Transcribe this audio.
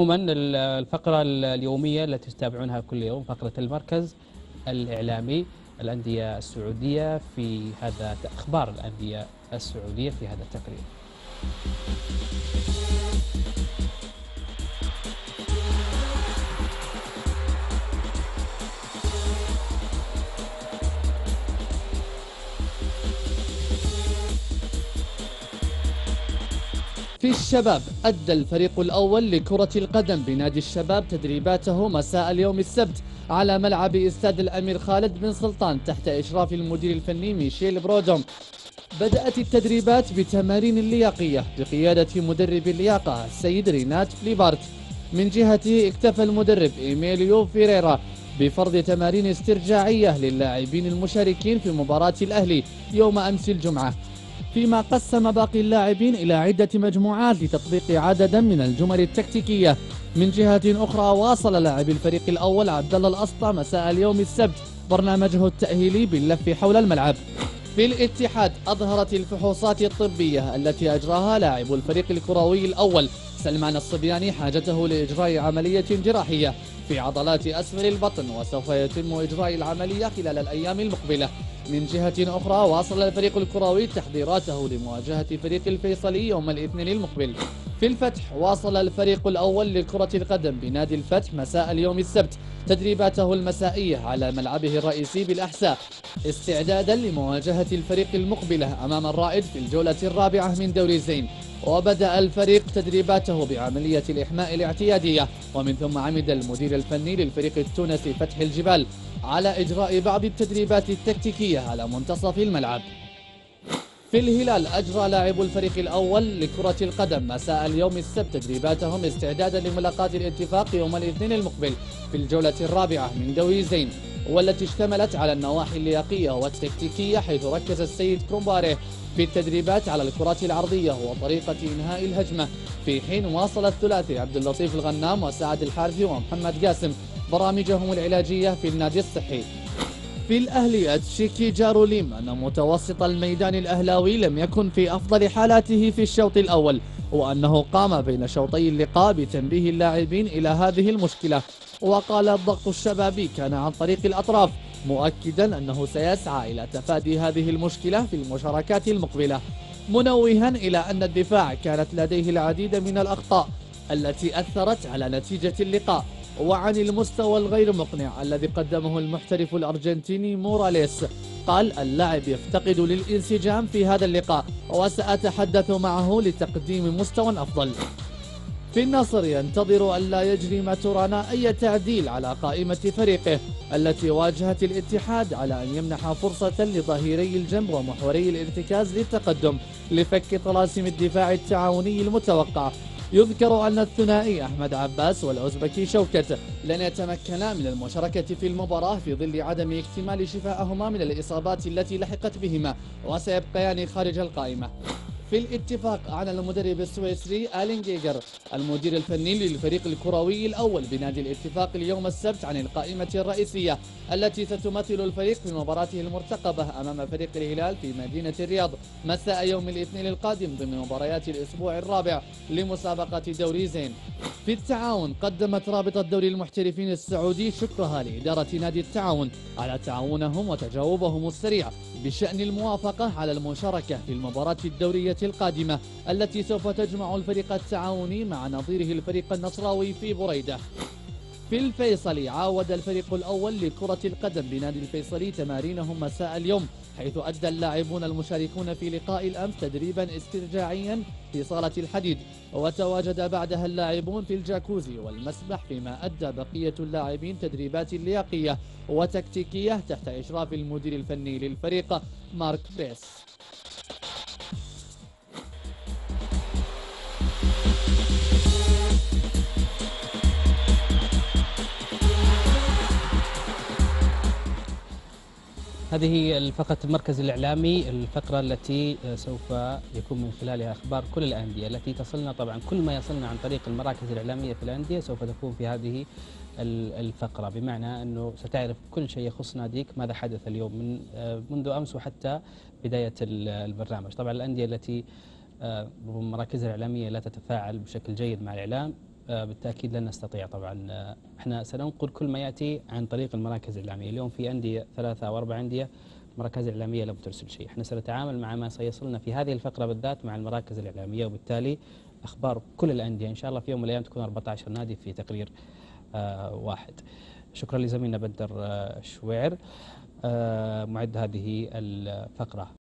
عموما الفقرة اليومية التي تتابعونها كل يوم فقرة المركز الإعلامي الأندية السعودية في هذا أخبار الأندية السعودية في هذا التقرير. في الشباب. أدى الفريق الأول لكرة القدم بنادي الشباب تدريباته مساء اليوم السبت على ملعب استاد الأمير خالد بن سلطان تحت إشراف المدير الفني ميشيل برودوم. بدأت التدريبات بتمارين اللياقة بقيادة مدرب اللياقة السيد رينات بليبارت من جهته اكتفى المدرب إيميليو فيريرا بفرض تمارين استرجاعية للاعبين المشاركين في مباراة الأهلي يوم أمس الجمعة. فيما قسم باقي اللاعبين إلى عدة مجموعات لتطبيق عددا من الجمل التكتيكية. من جهة أخرى واصل لاعب الفريق الأول عبد الله الأسطى مساء اليوم السبت برنامجه التأهيلي باللف حول الملعب. في الاتحاد أظهرت الفحوصات الطبية التي أجراها لاعب الفريق الكروي الأول. سلمان الصبياني حاجته لإجراء عملية جراحية في عضلات أسفل البطن وسوف يتم إجراء العملية خلال الأيام المقبلة. من جهة أخرى واصل الفريق الكروي تحضيراته لمواجهة فريق الفيصلي يوم الاثنين المقبل. في الفتح واصل الفريق الأول لكرة القدم بنادي الفتح مساء اليوم السبت تدريباته المسائية على ملعبه الرئيسي بالأحساء استعدادا لمواجهة الفريق المقبلة أمام الرائد في الجولة الرابعة من دوري زين. وبدأ الفريق تدريباته بعملية الإحماء الاعتيادية ومن ثم عمد المدير الفني للفريق التونسي فتح الجبال على إجراء بعض التدريبات التكتيكية على منتصف الملعب. في الهلال أجرى لاعب الفريق الأول لكرة القدم. مساء اليوم السبت تدريباتهم استعدادا لملاقاة الاتفاق يوم الاثنين المقبل في الجولة الرابعة من دوري زين والتي اشتملت على النواحي اللياقية والتكتيكية حيث ركز السيد كرومباري في التدريبات على الكرات العرضية وطريقة إنهاء الهجمة. في حين واصل الثلاثي عبد اللطيف الغنام وسعد الحارثي ومحمد قاسم برامجهم العلاجية في النادي الصحي. في الأهلي تشيكي جاروليم أن متوسط الميدان الأهلاوي لم يكن في أفضل حالاته في الشوط الأول وأنه قام بين شوطي اللقاء بتنبيه اللاعبين إلى هذه المشكلة. وقال الضغط الشبابي كان عن طريق الأطراف مؤكدا أنه سيسعى إلى تفادي هذه المشكلة في المشاركات المقبلة. منوها إلى أن الدفاع كانت لديه العديد من الأخطاء التي أثرت على نتيجة اللقاء. وعن المستوى الغير مقنع الذي قدمه المحترف الأرجنتيني موراليس. قال اللاعب يفتقد للانسجام في هذا اللقاء وسأتحدث معه لتقديم مستوى أفضل. في النصر ينتظر ألا يجري ماتورانا أي تعديل على قائمة فريقه التي واجهت الاتحاد على أن يمنح فرصة لظهيري الجنب ومحوري الارتكاز للتقدم لفك طلاسم الدفاع التعاوني المتوقع يذكر أن الثنائي أحمد عباس والأوزبكي شوكت لن يتمكنا من المشاركة في المباراة في ظل عدم اكتمال شفائهما من الإصابات التي لحقت بهما وسيبقيان خارج القائمة. في الاتفاق أعلن المدرب السويسري آلين جيجر المدير الفني للفريق الكروي الأول بنادي الاتفاق اليوم السبت عن القائمة الرئيسية التي ستمثل الفريق في مباراته المرتقبة أمام فريق الهلال في مدينة الرياض مساء يوم الاثنين القادم ضمن مباريات الأسبوع الرابع لمسابقة دوري زين. في التعاون قدمت رابطة دوري المحترفين السعودي شكرها لإدارة نادي التعاون على تعاونهم وتجاوبهم السريع بشأن الموافقة على المشاركة في المباراة الدورية القادمة التي سوف تجمع الفريق التعاوني مع نظيره الفريق النصراوي في بريدة. في الفيصلي عاود الفريق الأول لكرة القدم بنادي الفيصلي تمارينهم مساء اليوم حيث أدى اللاعبون المشاركون في لقاء الأمس تدريبا استرجاعيا في صالة الحديد. وتواجد بعدها اللاعبون في الجاكوزي والمسبح فيما أدى بقية اللاعبين تدريبات لياقية وتكتيكية تحت إشراف المدير الفني للفريق مارك بريس. هذه الفقرة المركز الإعلامي الفقرة التي سوف يكون من خلالها أخبار كل الأندية التي تصلنا طبعا كل ما يصلنا عن طريق المراكز الإعلامية في الأندية سوف تكون في هذه الفقرة. بمعنى أنه ستعرف كل شيء يخص ناديك ماذا حدث اليوم من منذ أمس وحتى بداية البرنامج. طبعا الأندية التي مراكزها الإعلامية لا تتفاعل بشكل جيد مع الإعلام. آه، بالتأكيد لن نستطيع طبعا آه، إحنا سننقل كل ما يأتي عن طريق المراكز الإعلامية، اليوم في أندية ثلاثة أو أربع أندية المراكز الإعلامية لم ترسل شيء، إحنا سنتعامل مع ما سيصلنا في هذه الفقرة بالذات مع المراكز الإعلامية وبالتالي أخبار كل الأندية إن شاء الله في يوم من الأيام تكون 14 نادي في تقرير آه، واحد. شكرا لزميلنا بدر آه، شويعر آه، معد هذه الفقرة.